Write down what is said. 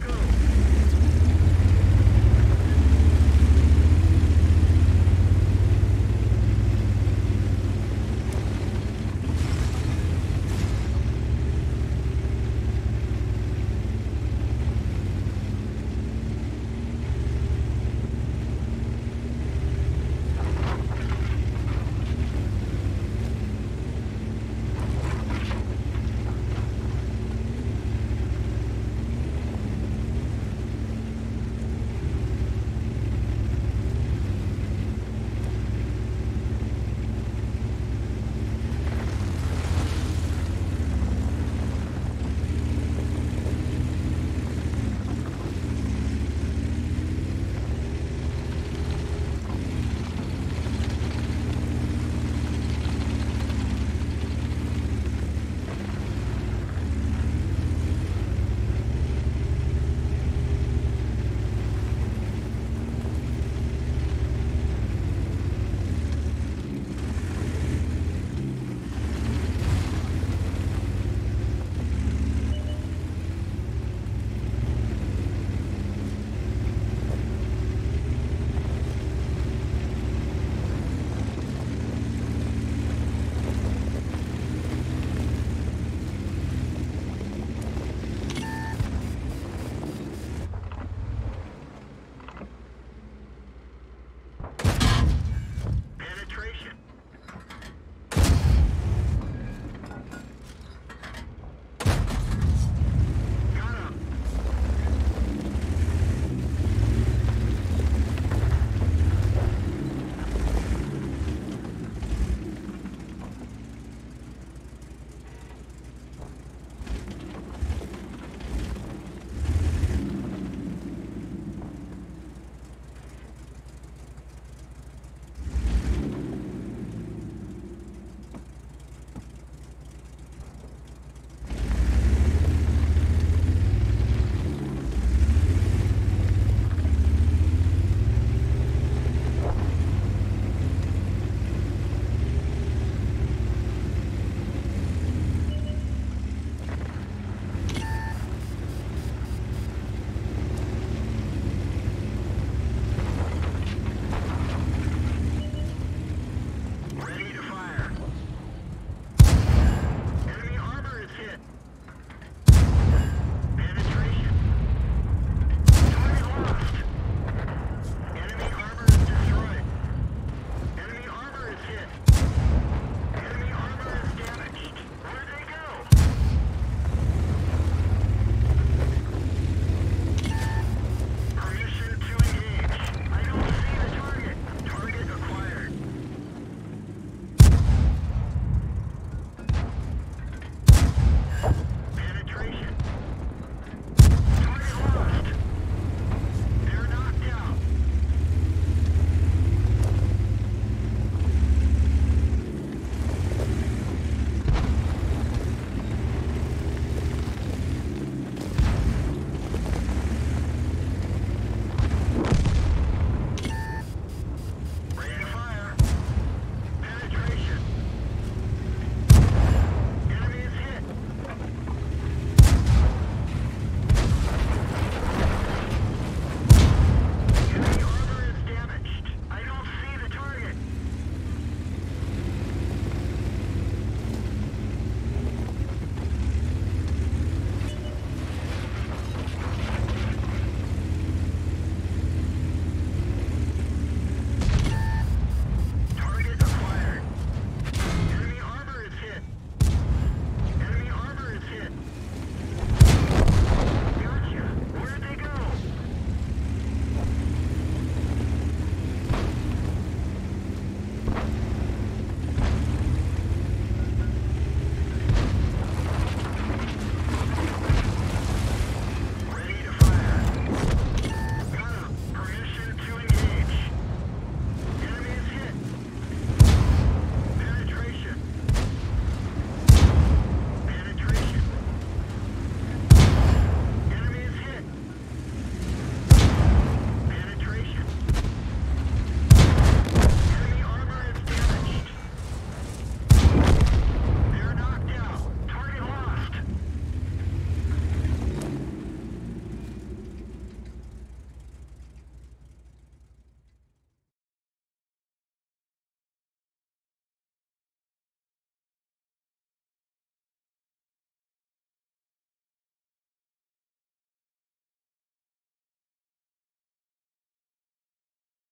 go.